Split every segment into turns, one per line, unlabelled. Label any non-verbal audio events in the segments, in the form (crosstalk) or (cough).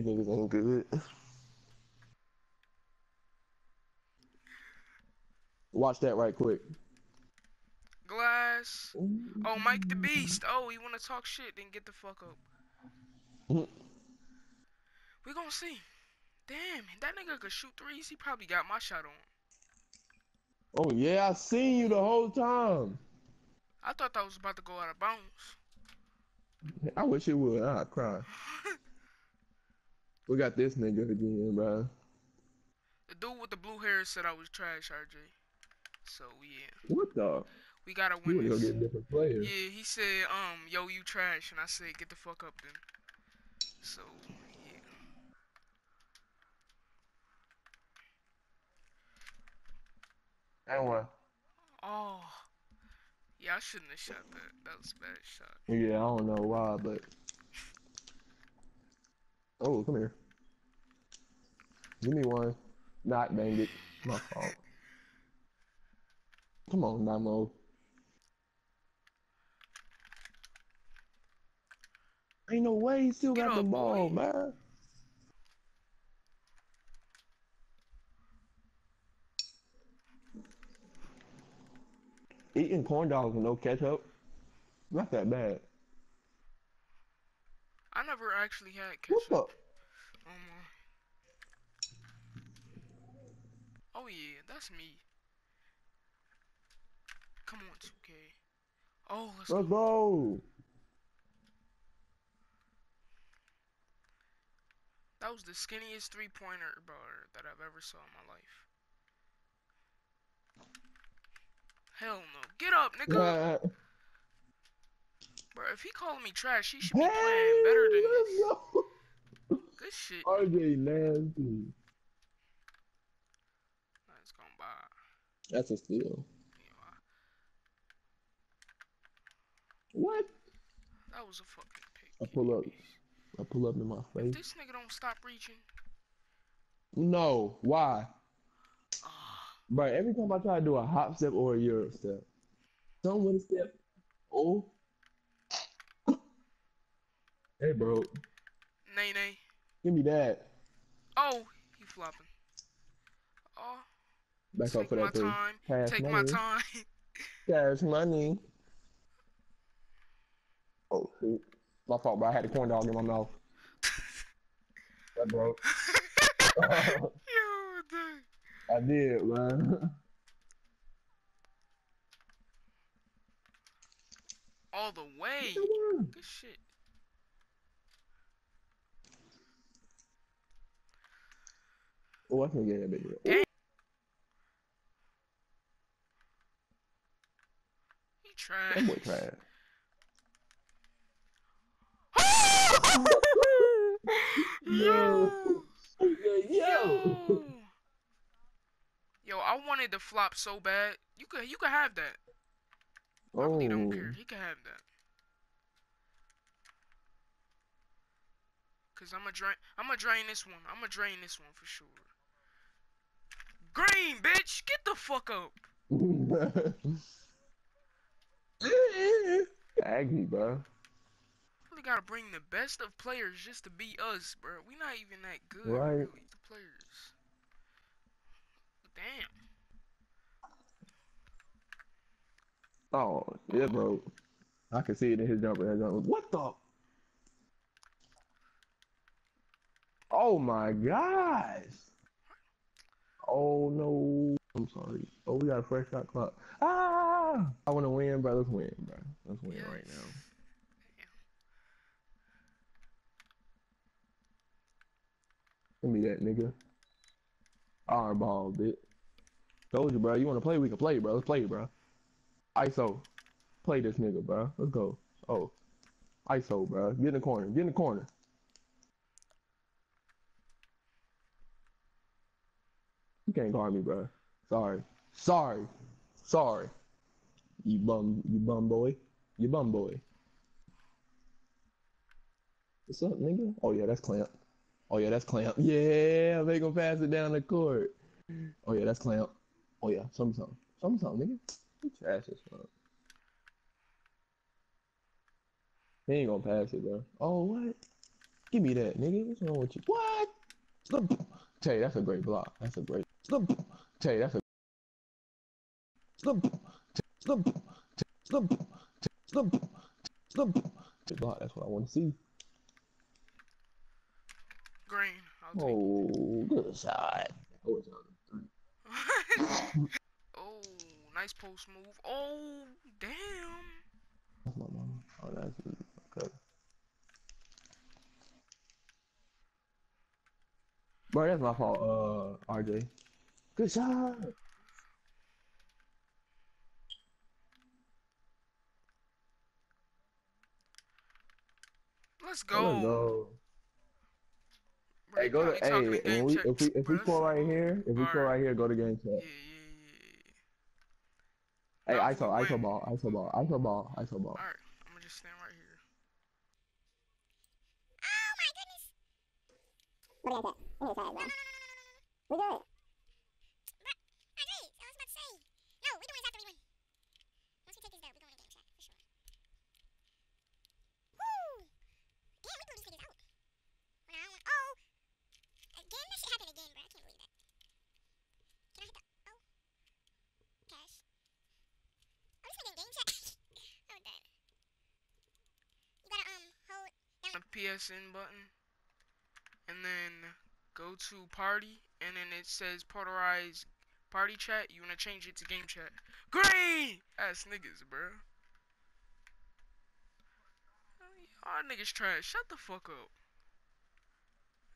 Niggas ain't good. Watch that right quick.
Glass. Oh, Mike the Beast. Oh, you want to talk shit? Then get the fuck up.
Mhm.
we gonna see. Damn, that nigga could shoot threes. He probably got my shot on.
Oh yeah, I seen you the whole time.
I thought that was about to go out of bounds.
I wish it would. I'd cry. (laughs) We got this nigga again, bro.
The dude with the blue hair said I was trash, RJ. So yeah,
What the?
we gotta
You
win
wanna go
this.
get a different player?
Yeah, he said, um, yo, you trash, and I said, get the fuck up then. So yeah.
And one.
Oh. Yeah, I shouldn't have shot that. That was a bad shot.
Yeah, I don't know why, but. Oh, come here. Give me one. Not bang it. My (laughs) fault. Come on, Namo. Ain't no way he still
Get
got the ball,
boy.
man. Eating corn dogs with no ketchup, not that bad.
I never actually had
What
ketchup
the?
on my. Oh yeah, that's me. Come on, 2K. Oh, let's
Let's
go.
go.
That was the skinniest three-pointer bar that I've ever saw in my life. Hell no. Get up, nigga.
Nah.
Bro, if he calling me trash, he should be
Hey,
playing better than this.
go.
Good shit.
RJ nasty.
Let's go by.
That's a steal.
You know, I-
What?
that was a fucking pick.
I pull up. I pull up in my face.
This nigga don't stop reaching.
No. Why?
Ah,
Bro, every time I try to do a hop step or a euro step, a step. Oh. hey, bro.
nay nay.
Give me that.
Oh, he flopping.
Back up
take
for
my
that three.
time.
Cash
Take my
money.
time. (laughs)
Cash money. Oh, shoot. My fault, bro. I had a corn dog in my mouth. (laughs) That broke. (laughs)
Yo, dude.
I did, man.
All the way. Good shit.
Oh, I can get that big.
Damn. He trash.
That (laughs) boy trash.
Yo.
Yo.
Yo. Yo, I wanted to flop so bad. You could you could have that. I really don't oh. care.
Oh.
He can have that. Cause I'm gonna drain. I'm gonna drain this one. I'm gonna drain this one for sure. Green, bitch, get the fuck up. (laughs)
Aggie, bro.
We gotta bring the best of players just to beat us, bro. We not even that good,
Right.
really. The players. Damn.
Oh, yeah, bro. I can see it in his jumper. His jumper. What the? Oh my gosh. Oh no. I'm sorry. Oh, we got a fresh shot clock. Ah! I want to win, bro. Let's win, bro. Let's win right now. Give me that, nigga. Our ball, bitch. Told you, bro. You want to play? We can play, bro. Let's play, bro. ISO. Play this nigga, bro. Let's go. Oh. ISO, bro. Get in the corner. Get in the corner. You can't guard me, bro. Sorry. Sorry. Sorry. You bum, you bum boy. You bum boy. What's up, nigga? Oh yeah, that's clamp. Oh yeah, that's clamp. (laughs) Yeah, make him pass it down the court. Oh yeah, that's clamp. Oh yeah, something, something, something, something, nigga. You trash this one. He ain't gonna pass it, bro. Oh what? Give me that, nigga. What's wrong with you? What? Slip. Tay, that's a great block. That's a great. Slip. Tay, that's a. Slip. Slip. Slip. Slip. Slip. Block. That's what I want to see.
Green. I'll take
Oh, good shot. Oh, it's on. (laughs)
oh, nice post move. Oh, damn.
That's my mama. Oh, that's okay. Bro, that's my fault, uh, RJ. Good shot.
Let's
Let's
go.
go.
Bro,
Hey, go to hey, and we, if we if we
Bro,
score
that's-
right here, if we score
Alright.
right here, go to game chat.
yeah, yeah.
Hey,
Now, if
ISO,
we
ISO ball, ISO ball, ISO ball, ISO ball.
Alright, I'm gonna just stand right here.
Oh my goodness. What do you got? We need to try it, bro. We good. But, I agree. I was about to say. No, we doing this after we win. Once we take this dub, we going to game chat, for sure. Woo! Damn, we threw these niggas out. Well, I don't want, oh! Again? That shit happened again, bro. I can't believe that. Can I hit the, oh. Cash. Oh, this nigga in game chat. oh, dead. You gotta, um, hold
A PSN button, and then go to party, and then it says polarize party chat. You wanna change it to game chat. Green ass niggas, bro. Y'all niggas trash. Shut the fuck up.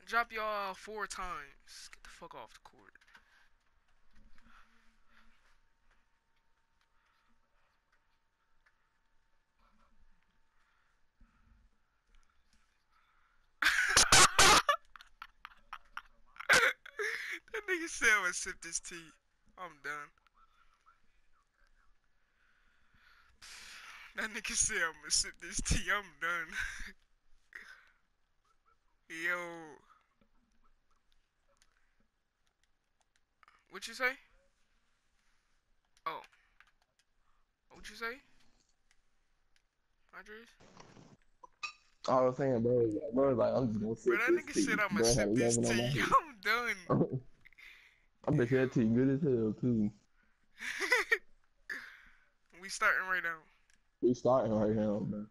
Drop y'all four times. Get the fuck off the court. that nigga said I'm gonna sip this tea. I'm done. That nigga said I'm gonna sip this tea. I'm done. (laughs) Yo. What you say? Oh. What you say? Andres?
I was saying, bro, bro, like, I'm just gonna sit
Bro, that nigga said I'ma sip this
11 on my
tea. (laughs) I'm done. (laughs)
I bet you that tea good as hell too. (laughs)
we starting right now.
We starting right now, man.